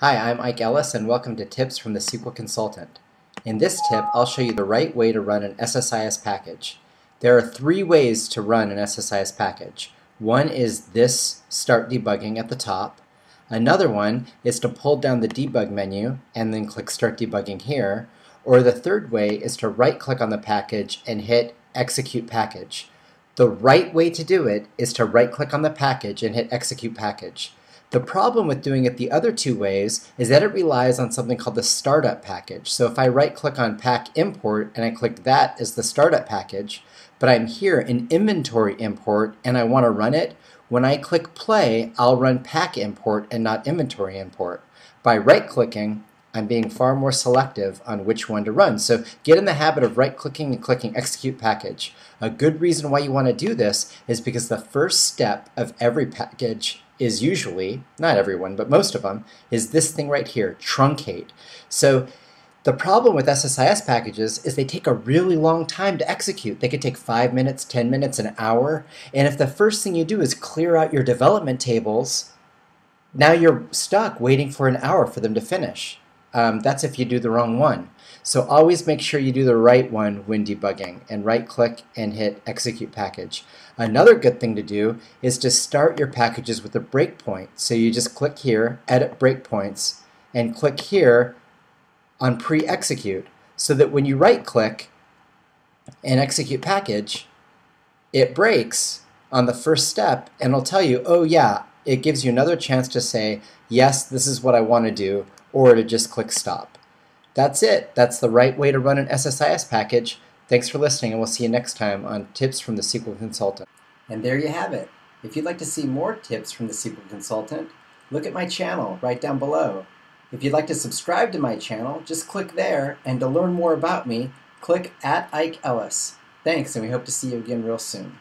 Hi, I'm Ike Ellis and welcome to Tips from the SQL Consultant. In this tip, I'll show you the right way to run an SSIS package. There are three ways to run an SSIS package. One is this Start Debugging at the top. Another one is to pull down the debug menu and then click Start Debugging here. Or the third way is to right click on the package and hit Execute Package. The right way to do it is to right click on the package and hit Execute Package. The problem with doing it the other two ways is that it relies on something called the startup package. So if I right click on pack import and I click that as the startup package, but I'm here in inventory import and I want to run it, when I click play, I'll run pack import and not inventory import. By right clicking, I'm being far more selective on which one to run. So get in the habit of right clicking and clicking execute package. A good reason why you want to do this is because the first step of every package is usually, not everyone, but most of them, is this thing right here, truncate. So the problem with SSIS packages is they take a really long time to execute. They could take five minutes, 10 minutes, an hour. And if the first thing you do is clear out your development tables, now you're stuck waiting for an hour for them to finish. Um, that's if you do the wrong one. So always make sure you do the right one when debugging and right click and hit execute package. Another good thing to do is to start your packages with a breakpoint. So you just click here, edit breakpoints, and click here on pre-execute so that when you right click and execute package, it breaks on the first step and it'll tell you, oh yeah, it gives you another chance to say, yes, this is what I want to do, or to just click stop. That's it. That's the right way to run an SSIS package. Thanks for listening, and we'll see you next time on Tips from the SQL Consultant. And there you have it. If you'd like to see more tips from the SQL Consultant, look at my channel right down below. If you'd like to subscribe to my channel, just click there, and to learn more about me, click at Ike Ellis. Thanks, and we hope to see you again real soon.